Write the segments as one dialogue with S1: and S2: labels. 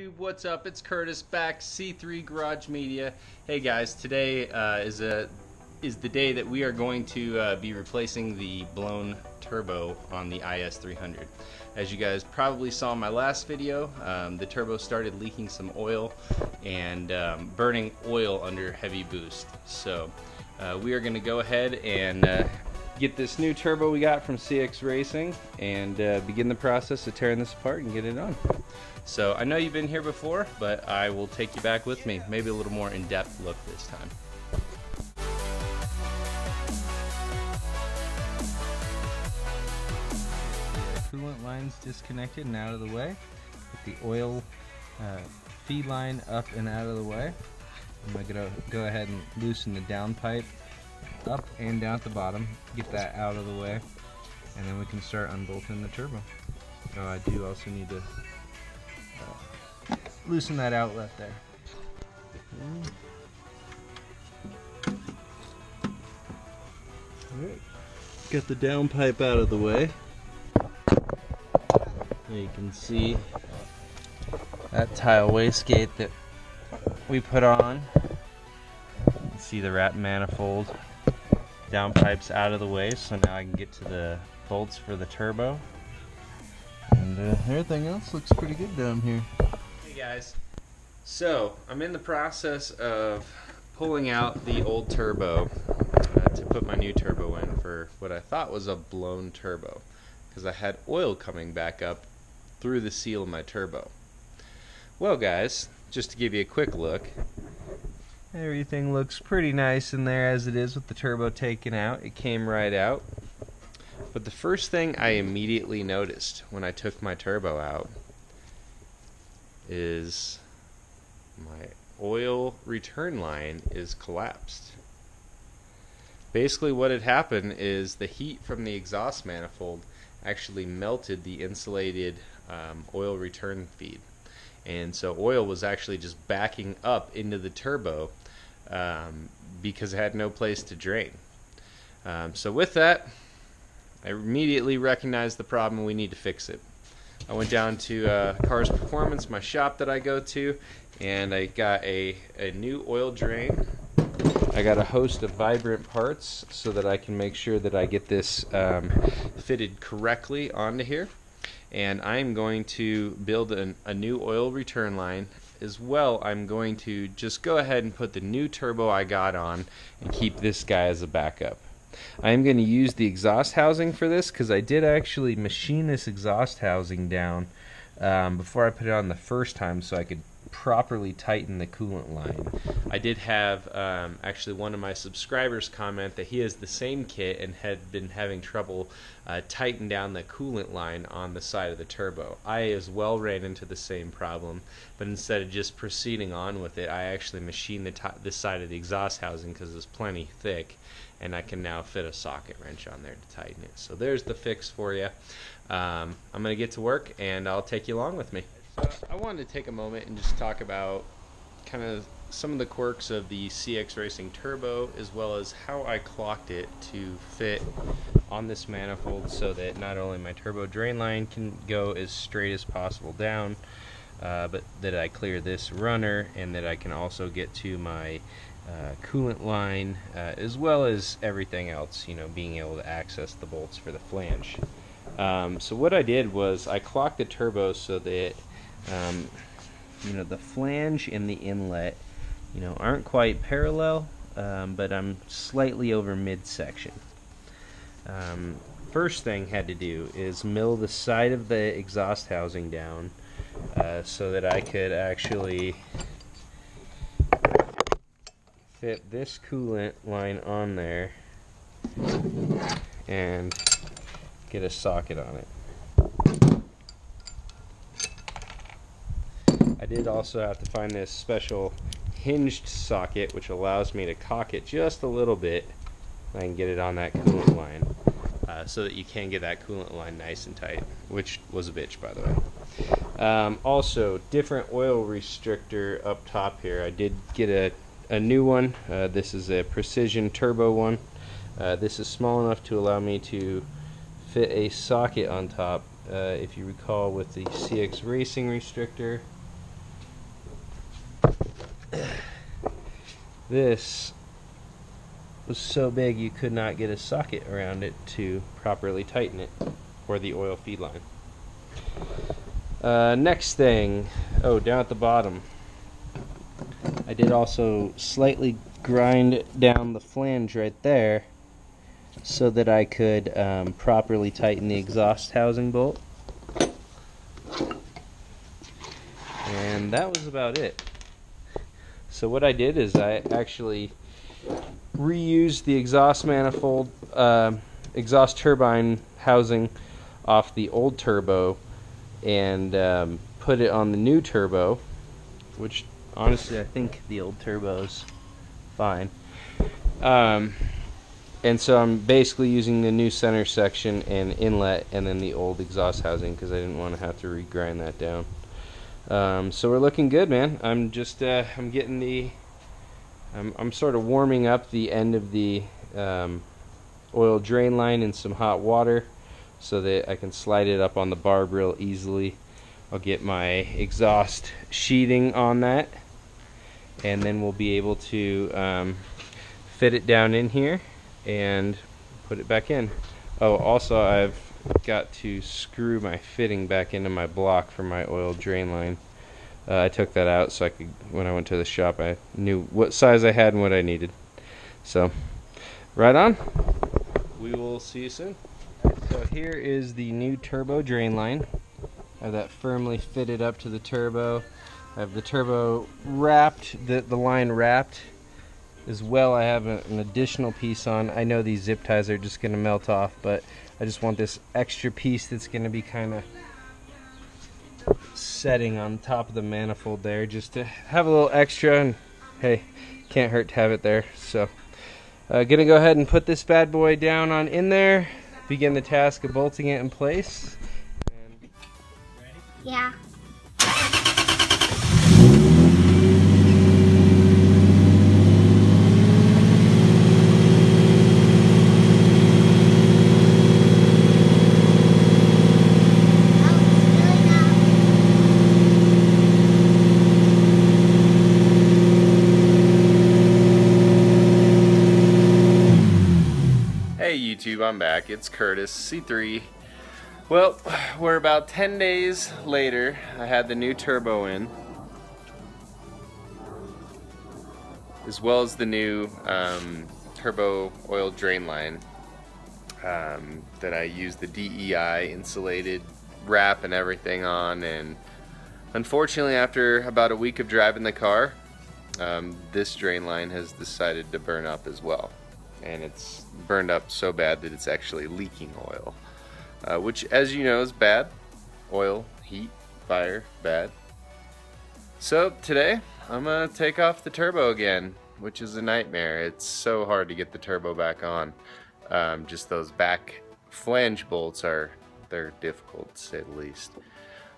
S1: YouTube, what's up? It's Curtis back, C3 Garage Media. Hey guys, today uh, is a is the day that we are going to uh, be replacing the blown turbo on the IS300. As you guys probably saw in my last video, um, the turbo started leaking some oil and um, burning oil under heavy boost. So uh, we are going to go ahead and uh, get this new turbo we got from CX Racing and uh, begin the process of tearing this apart and get it on. So I know you've been here before, but I will take you back with me, maybe a little more in-depth look this time. Coolant lines disconnected and out of the way. Put the oil uh, feed line up and out of the way. I'm to go ahead and loosen the downpipe up and down at the bottom, get that out of the way, and then we can start unbolting the turbo. Oh, I do also need to uh, loosen that outlet there. Alright, got the downpipe out of the way. There you can see that TiAL wastegate that we put on. see the wrap manifold downpipes out of the way so now I can get to the bolts for the turbo. And uh, everything else looks pretty good down here. Hey guys, so I'm in the process of pulling out the old turbo uh, to put my new turbo in for what I thought was a blown turbo because I had oil coming back up through the seal of my turbo. Well guys, just to give you a quick look, Everything looks pretty nice in there as it is with the turbo taken out. It came right out. But the first thing I immediately noticed when I took my turbo out is my oil return line is collapsed. Basically what had happened is the heat from the exhaust manifold actually melted the insulated um, oil return feed. And so oil was actually just backing up into the turbo um, because it had no place to drain. Um, so with that, I immediately recognized the problem. We need to fix it. I went down to uh, Carz Performance, my shop that I go to, and I got a, a new oil drain. I got a host of vibrant parts so that I can make sure that I get this um, fitted correctly onto here. And I'm going to build an, a new oil return line as well, I'm going to just go ahead and put the new turbo I got on and keep this guy as a backup. I am going to use the exhaust housing for this because I did actually machine this exhaust housing down um, before I put it on the first time so I could properly tighten the coolant line. I did have um, actually one of my subscribers comment that he has the same kit and had been having trouble uh, tighten down the coolant line on the side of the turbo. I as well ran into the same problem, but instead of just proceeding on with it, I actually machined the top, this side of the exhaust housing because it's plenty thick, and I can now fit a socket wrench on there to tighten it. So there's the fix for you. Um, I'm going to get to work, and I'll take you along with me. So I wanted to take a moment and just talk about kind of some of the quirks of the CX Racing Turbo as well as how I clocked it to fit on this manifold so that not only my turbo drain line can go as straight as possible down uh, but that I clear this runner and that I can also get to my uh, coolant line uh, as well as everything else you know being able to access the bolts for the flange. Um, so what I did was I clocked the turbo so that um, you know the flange and the inlet you know aren't quite parallel um, but I'm slightly over midsection. Um, first thing had to do is mill the side of the exhaust housing down uh, so that I could actually fit this coolant line on there and get a socket on it did also have to find this special hinged socket which allows me to cock it just a little bit. I can get it on that coolant line uh, so that you can get that coolant line nice and tight which was a bitch by the way. Um, also different oil restrictor up top here. I did get a, a new one. Uh, this is a precision turbo one. Uh, this is small enough to allow me to fit a socket on top uh, if you recall with the CX Racing restrictor
S2: this was so big you could not get a socket around it to properly tighten it for the oil feed line. Uh, next thing, oh, down at the bottom, I did also slightly grind down the flange right there so that I could um, properly tighten the exhaust housing bolt. And that was about it. So what I did is I actually reused the exhaust manifold, uh, exhaust turbine housing off the old turbo and um, put it on the new turbo, which honestly I think the old turbo's fine. Um, and so I'm basically using the new center section and inlet and then the old exhaust housing because I didn't want to have to regrind that down. Um, so we're looking good, man. I'm just uh, I'm getting the I'm I'm sort of warming up the end of the um, oil drain line in some hot water so that I can slide it up on the barb real easily. I'll get my exhaust sheathing on that and then we'll be able to um, fit it down in here and put it back in. Oh, also I've got to screw my fitting back into my block for my oil drain line. Uh, I took that out so I could, when I went to the shop, I knew what size I had and what I needed. So, right on. We will see you soon. So here is the new turbo drain line. I have that firmly fitted up to the turbo. I have the turbo wrapped, the, the line wrapped as well. I have a, an additional piece on. I know these zip ties are just going to melt off, but I just want this extra piece that's going to be kind of setting on top of the manifold there just to have a little extra and hey can't hurt to have it there so uh, gonna go ahead and put this bad boy down on in there begin the task of bolting it in place and...
S3: Yeah.
S1: It's Curtis, C3. Well, we're about 10 days later. I had the new turbo in. As well as the new um, turbo oil drain line um, that I used the DEI insulated wrap and everything on. And unfortunately, after about a week of driving the car, um, this drain line has decided to burn up as well and it's burned up so bad that it's actually leaking oil, uh, which, as you know, is bad. Oil, heat, fire, bad. So today, I'm gonna take off the turbo again, which is a nightmare. It's so hard to get the turbo back on. Um, just those back flange bolts are they're difficult to say the least.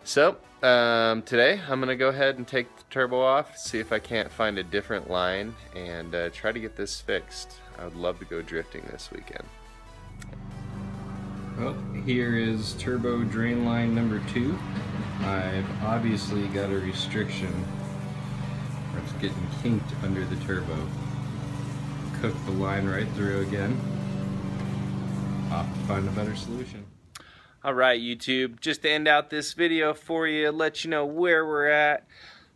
S1: So um, today I'm gonna go ahead and take the turbo off, see if I can't find a different line, and uh, try to get this fixed. I would love to go drifting this weekend.
S2: Well, here is turbo drain line number two. I've obviously got a restriction it's getting kinked under the turbo. Cook the line right through again. Off to find a better solution.
S1: Alright YouTube, just to end out this video for you, let you know where we're at.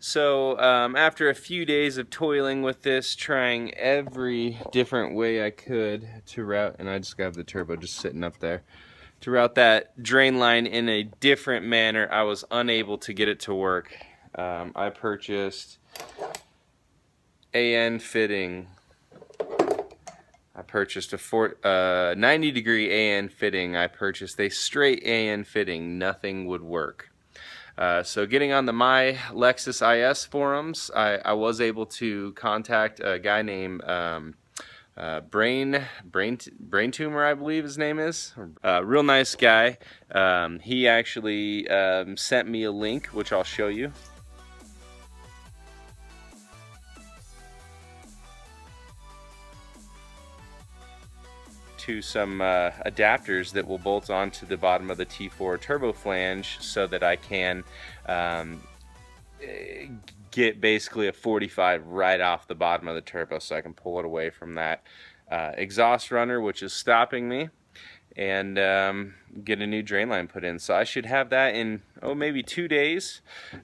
S1: So um, after a few days of toiling with this, trying every different way I could to route, and I just got the turbo just sitting up there, to route that drain line in a different manner, I was unable to get it to work. Um, I purchased AN fitting. I purchased a four, uh, 90 degree AN fitting. I purchased a straight AN fitting. Nothing would work. Uh, so getting on the My Lexus IS forums, I, I, was able to contact a guy named um, uh, Brain Brain Brain Tumor, I believe his name is. Uh, real nice guy. Um, he actually um, sent me a link, which I'll show you. To some uh, adapters that will bolt onto the bottom of the T4 turbo flange so that I can um, get basically a 45 right off the bottom of the turbo so I can pull it away from that uh, exhaust runner which is stopping me and um, get a new drain line put in. So I should have that in, oh, maybe two days.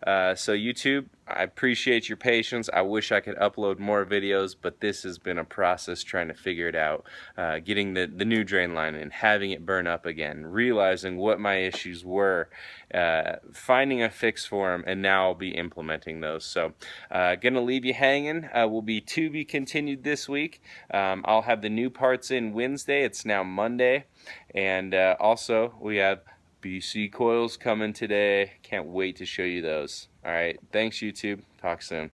S1: Uh, so YouTube, I appreciate your patience. I wish I could upload more videos, but this has been a process trying to figure it out. Uh, getting the, the new drain line and having it burn up again, realizing what my issues were, uh, finding a fix for them, and now I'll be implementing those. So uh, gonna leave you hanging. Uh, will be to be continued this week. Um, I'll have the new parts in Wednesday. It's now Monday. And uh, also, we have BC coils coming today. Can't wait to show you those. All right. Thanks, YouTube. Talk soon.